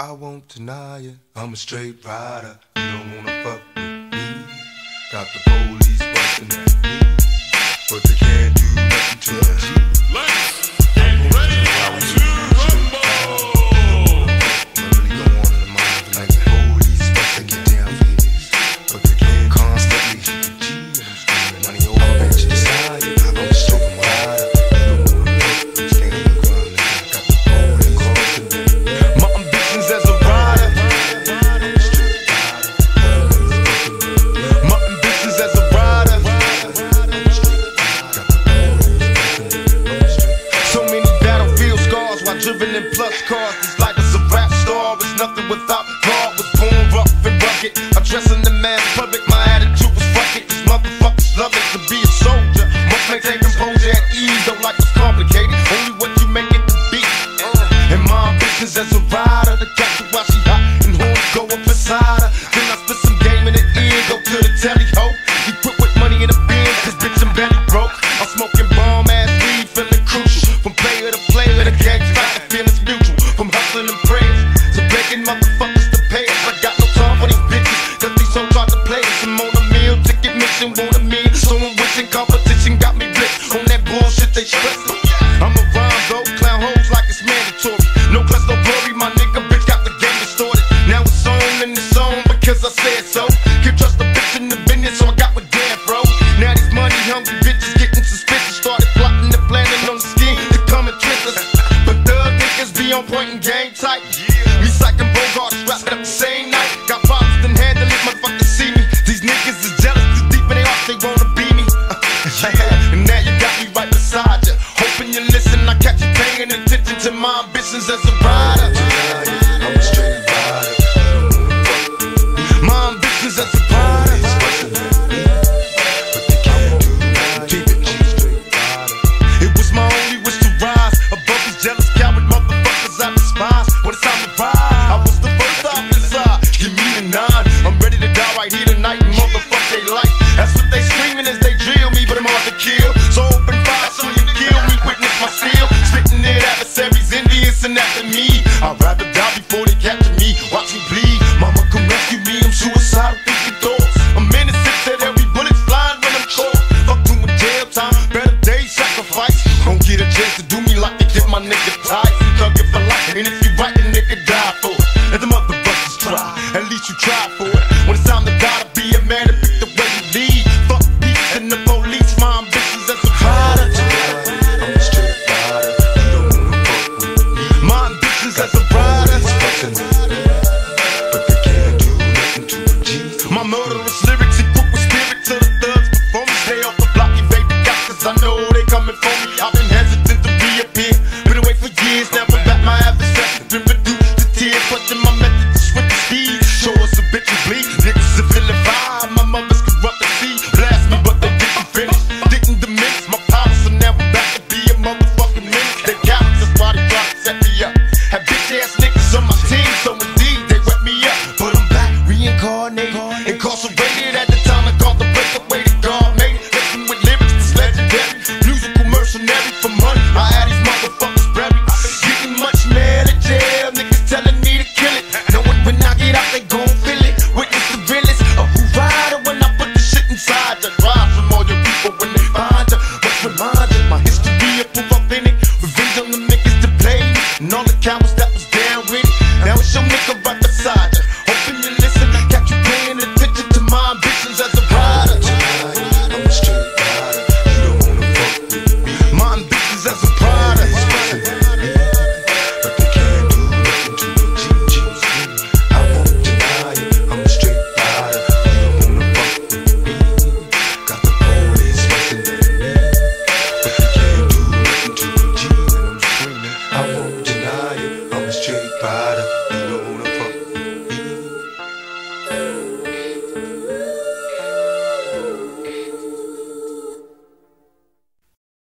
I won't deny it. I'm a straight rider. You don't wanna fuck with me. Got the police busting at me, but they can't do cause these life is a rap star. It's nothing without God. Was born rough and rugged. I'm dressing the man public, my attitude was fuck it. These motherfuckers love it to be a soldier. Must maintain Bogarts rapping up the same night. Got problems, then handle it, motherfuckers see me. These niggas is jealous, too deep in their hearts, they wanna be me. yeah. and now you got me right beside you. Hoping you listen, I catch you paying attention to my ambitions as a rider. At least you tried for it. When it's time to die, to be a man, to pick the way you lead. Fuck beats and the police, my ambitions as a rider. I'm a straight rider. You don't wanna fuck with me. My ambitions as a rider. But they can't do nothing to. My murderous lyrics. 17, so indeed they wet me up. But I'm back, reincarnated, incarcerated at the time I caught the breakaway. The God made it, listen with lyrics that's legendary. Musical mercenary for money, I had these motherfuckers.